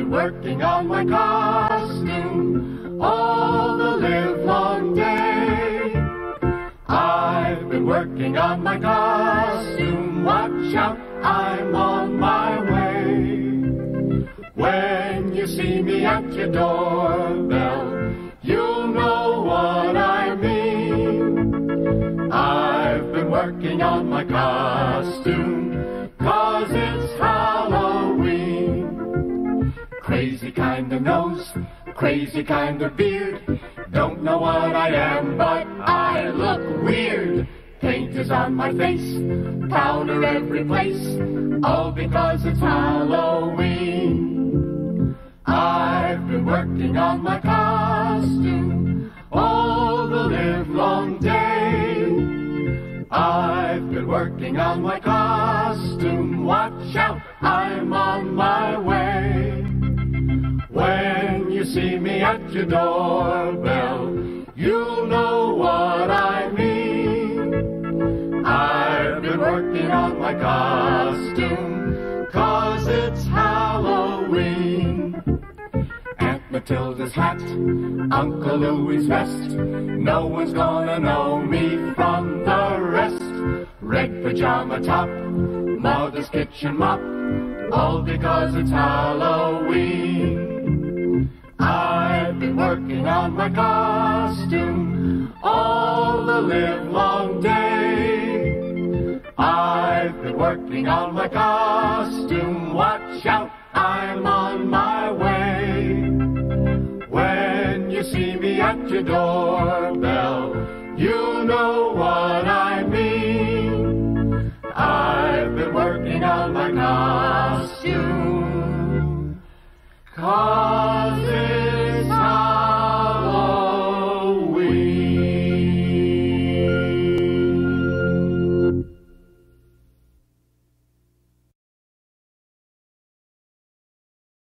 been working on my costume all the live long day. I've been working on my costume. Watch out, I'm on my way. When you see me at your doorbell, you'll know what I mean. I've been working on my costume, cause it's. Crazy kind of nose, crazy kind of beard. Don't know what I am, but I look weird. Paint is on my face, powder every place, all because it's Halloween. I've been working on my costume all the live long day. I've been working on my costume. Watch out, I'm on my see me at your doorbell, you'll know what I mean. I've been working on my costume, cause it's Halloween. Aunt Matilda's hat, Uncle Louie's vest. No one's gonna know me from the rest. Red pajama top, mother's kitchen mop, all because it's Halloween. Working on my costume all the live long day. I've been working on my costume. Watch out, I'm on my way. When you see me at your doorbell, you know what I mean. I've been working on my costume.